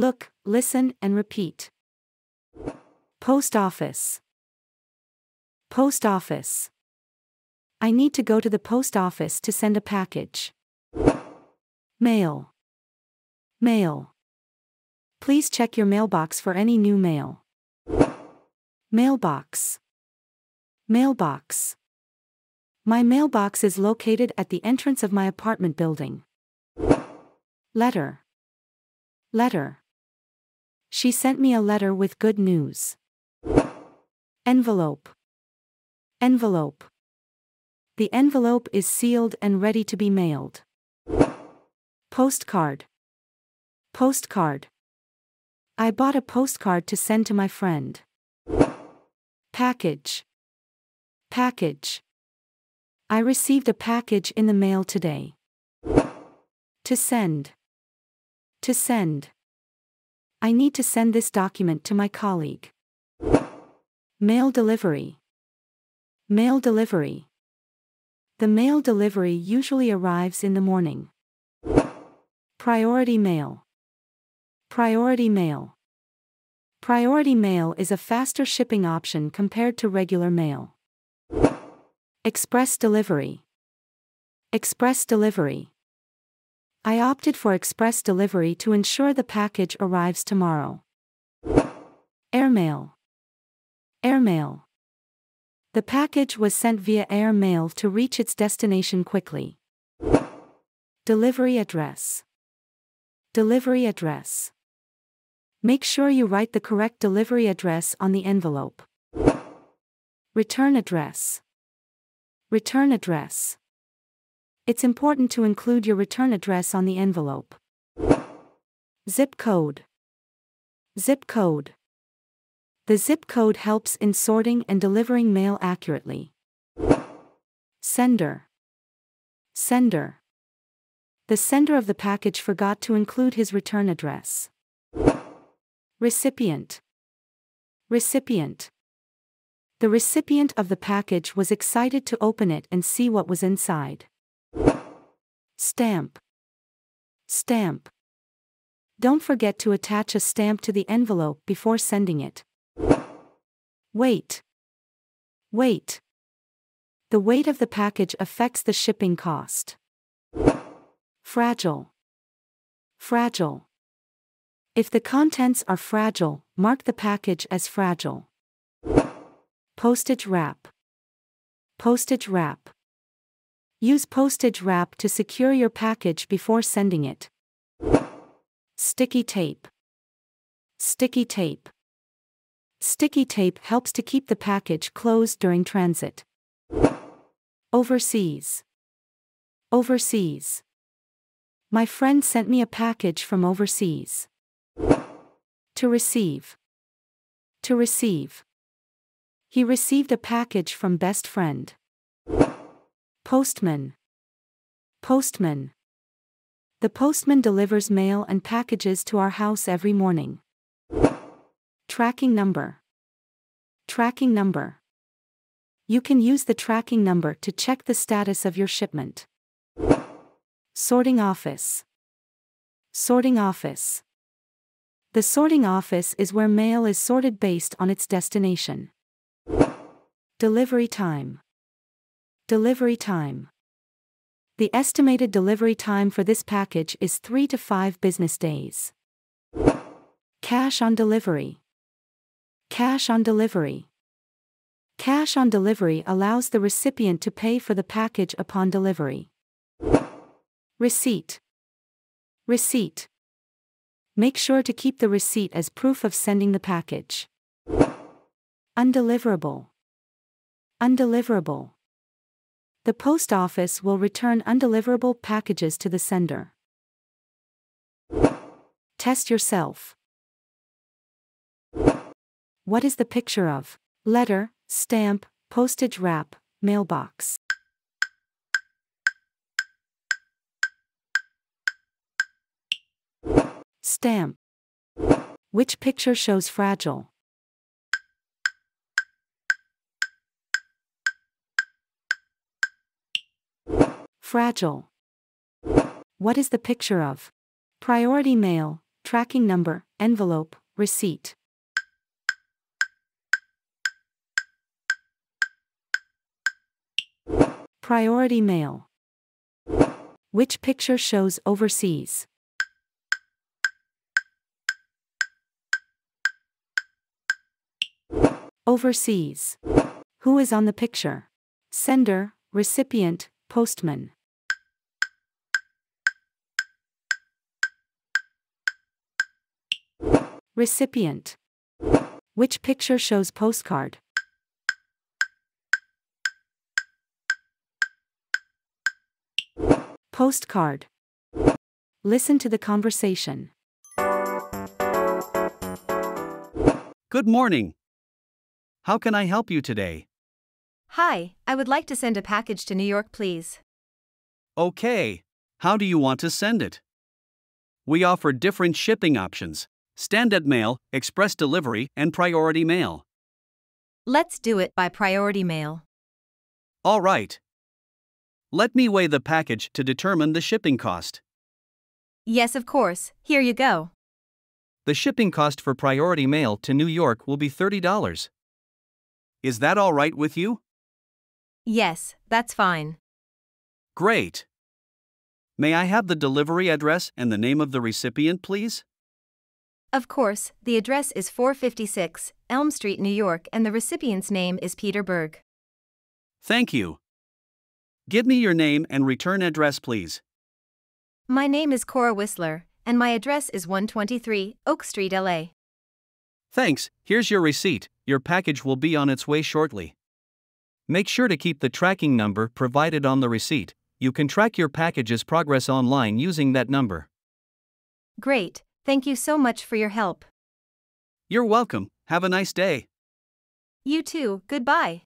Look, listen, and repeat. Post office. Post office. I need to go to the post office to send a package. Mail. Mail. Please check your mailbox for any new mail. Mailbox. Mailbox. My mailbox is located at the entrance of my apartment building. Letter. Letter. She sent me a letter with good news. Envelope. Envelope. The envelope is sealed and ready to be mailed. Postcard. Postcard. I bought a postcard to send to my friend. Package. Package. I received a package in the mail today. To send. To send. I need to send this document to my colleague. Mail delivery. Mail delivery. The mail delivery usually arrives in the morning. Priority mail. Priority mail. Priority mail is a faster shipping option compared to regular mail. Express delivery. Express delivery. I opted for express delivery to ensure the package arrives tomorrow. Airmail. Airmail. The package was sent via air mail to reach its destination quickly. Delivery address. Delivery address. Make sure you write the correct delivery address on the envelope. Return address. Return address. It's important to include your return address on the envelope. Zip code. Zip code. The zip code helps in sorting and delivering mail accurately. Sender. Sender. The sender of the package forgot to include his return address. Recipient. Recipient. The recipient of the package was excited to open it and see what was inside. Stamp. Stamp. Don't forget to attach a stamp to the envelope before sending it. Weight. Weight. The weight of the package affects the shipping cost. Fragile. Fragile. If the contents are fragile, mark the package as fragile. Postage wrap. Postage wrap. Use postage wrap to secure your package before sending it. Sticky tape. Sticky tape. Sticky tape helps to keep the package closed during transit. Overseas. Overseas. My friend sent me a package from overseas. To receive. To receive. He received a package from best friend. Postman. Postman. The postman delivers mail and packages to our house every morning. Tracking number. Tracking number. You can use the tracking number to check the status of your shipment. Sorting office. Sorting office. The sorting office is where mail is sorted based on its destination. Delivery time. Delivery time. The estimated delivery time for this package is 3 to 5 business days. Cash on delivery. Cash on delivery. Cash on delivery allows the recipient to pay for the package upon delivery. Receipt. Receipt. Make sure to keep the receipt as proof of sending the package. Undeliverable. Undeliverable. The post office will return undeliverable packages to the sender. Test yourself. What is the picture of? Letter, stamp, postage wrap, mailbox. Stamp. Which picture shows fragile? Fragile. What is the picture of? Priority mail, tracking number, envelope, receipt. Priority mail. Which picture shows overseas? Overseas. Who is on the picture? Sender, recipient, postman. Recipient. Which picture shows postcard? Postcard. Listen to the conversation. Good morning. How can I help you today? Hi, I would like to send a package to New York, please. Okay. How do you want to send it? We offer different shipping options standard mail, express delivery, and priority mail. Let's do it by priority mail. All right. Let me weigh the package to determine the shipping cost. Yes, of course. Here you go. The shipping cost for priority mail to New York will be $30. Is that all right with you? Yes, that's fine. Great. May I have the delivery address and the name of the recipient, please? Of course, the address is 456 Elm Street, New York, and the recipient's name is Peter Berg. Thank you. Give me your name and return address, please. My name is Cora Whistler, and my address is 123 Oak Street, LA. Thanks, here's your receipt. Your package will be on its way shortly. Make sure to keep the tracking number provided on the receipt. You can track your package's progress online using that number. Great, thank you so much for your help. You're welcome. Have a nice day. You too, goodbye.